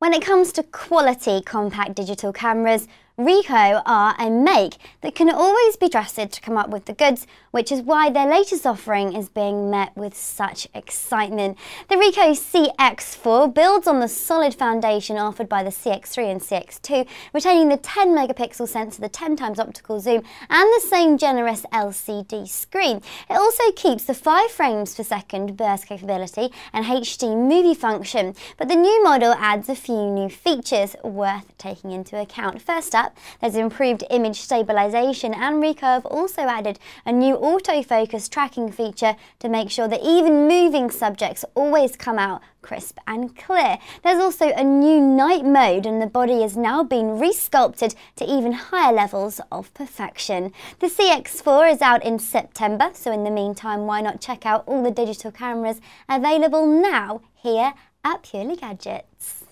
When it comes to quality compact digital cameras, Ricoh are a make that can always be trusted to come up with the goods, which is why their latest offering is being met with such excitement. The Ricoh CX4 builds on the solid foundation offered by the CX3 and CX2, retaining the 10 megapixel sensor, the 10 times optical zoom, and the same generous LCD screen. It also keeps the 5 frames per second burst capability and HD movie function, but the new model adds a few new features worth taking into account. First up, there's improved image stabilization and Ricoh also added a new autofocus tracking feature to make sure that even moving subjects always come out crisp and clear. There's also a new night mode and the body has now been resculpted to even higher levels of perfection. The CX4 is out in September, so in the meantime, why not check out all the digital cameras available now here at Purely Gadgets.